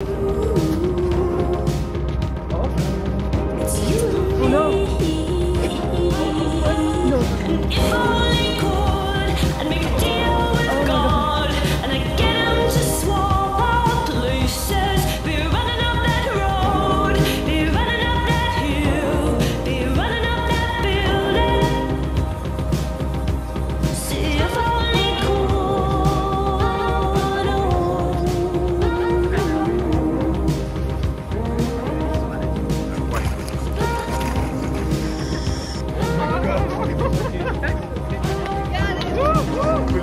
Oh no. No.